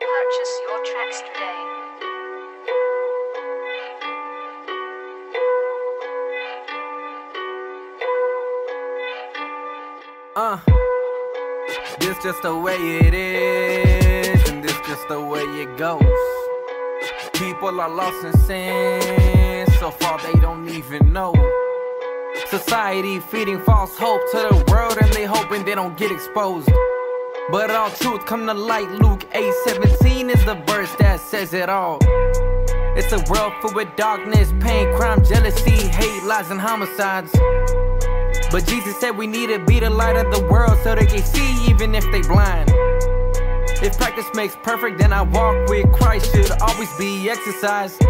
Purchase your tracks today. Uh, this just the way it is, and this just the way it goes. People are lost in sin, so far they don't even know. Society feeding false hope to the world, and they hoping they don't get exposed. But all truth come to light. Luke 8:17 is the verse that says it all. It's a world filled with darkness, pain, crime, jealousy, hate, lies, and homicides. But Jesus said we need to be the light of the world so they can see even if they blind. If practice makes perfect, then I walk with Christ should always be exercised.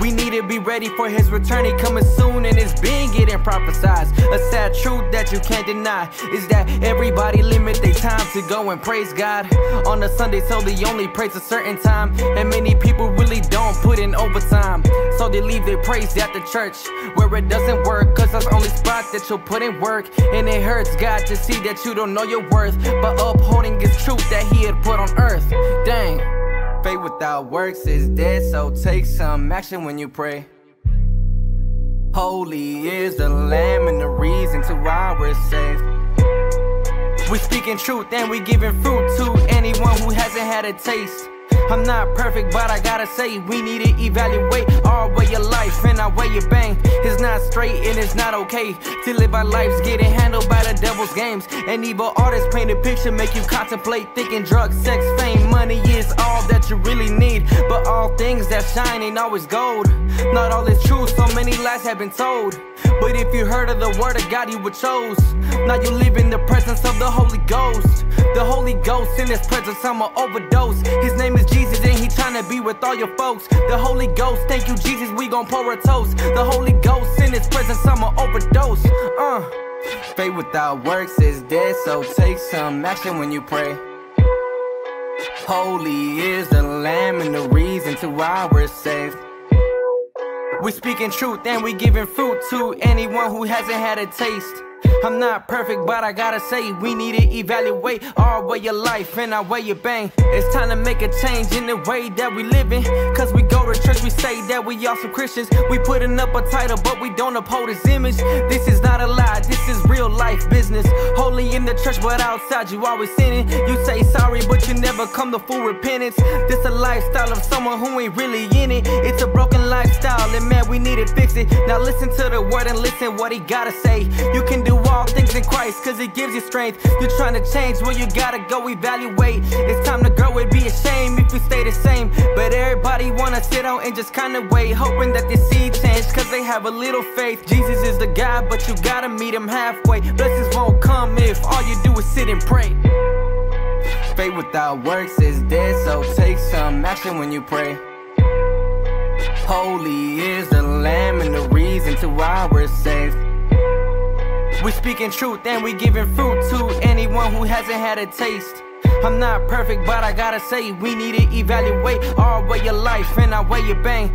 We need to be ready for his return. He coming soon and it's been getting prophesied. A sad truth that you can't deny is that everybody limit their time to go and praise God. On a Sunday, so they only praise a certain time. And many people really don't put in overtime. So they leave their praise at the church where it doesn't work. Cause that's only spot that you'll put in work. And it hurts God to see that you don't know your worth. But upholding his truth that he had put on earth. Dang. Faith without works is dead, so take some action when you pray. Holy is the Lamb and the reason to why we're saved. We speaking truth and we giving fruit to anyone who hasn't had a taste. I'm not perfect, but I gotta say, we need to evaluate our way of life and our way of bang. It's not straight and it's not okay to live our lives getting handled by the devil's games. And evil artists paint a picture, make you contemplate thinking drugs, sex, fame, money is all that you really need. Things that shine ain't always gold. Not all is true, so many lies have been told. But if you heard of the word of God, you were chose. Now you live in the presence of the Holy Ghost. The Holy Ghost in His presence, I'ma overdose. His name is Jesus, and He to be with all your folks. The Holy Ghost, thank you, Jesus, we gon' pour a toast. The Holy Ghost in His presence, I'ma overdose. Uh. Faith without works is dead, so take some action when you pray. Holy is the Lamb and the reason to why we're saved. We're speaking truth and we giving fruit to anyone who hasn't had a taste. I'm not perfect, but I gotta say, we need to evaluate our way of life and our way of bang. It's time to make a change in the way that we living. Cause we go to church, we say that we some Christians. We putting up a title, but we don't uphold his image. This is not a lie, this is real life business. Holy in the church, but outside you always sinning. You say sorry, but you never come to full repentance. This a lifestyle of someone who ain't really in it. It's a broken lifestyle, and man, we need to fix it. Now listen to the word and listen what he gotta say. You can cause it gives you strength. You're trying to change, well, you gotta go evaluate. It's time to grow, it'd be a shame if you stay the same. But everybody wanna sit down and just kinda wait, hoping that they see change, cause they have a little faith. Jesus is the guy, but you gotta meet him halfway. Blessings won't come if all you do is sit and pray. Faith without works is dead, so take some action when you pray. Holy is the Lamb and the reason to why we're saved. We speaking truth and we giving fruit to anyone who hasn't had a taste. I'm not perfect, but I gotta say, we need to evaluate our way of life and our way of bang.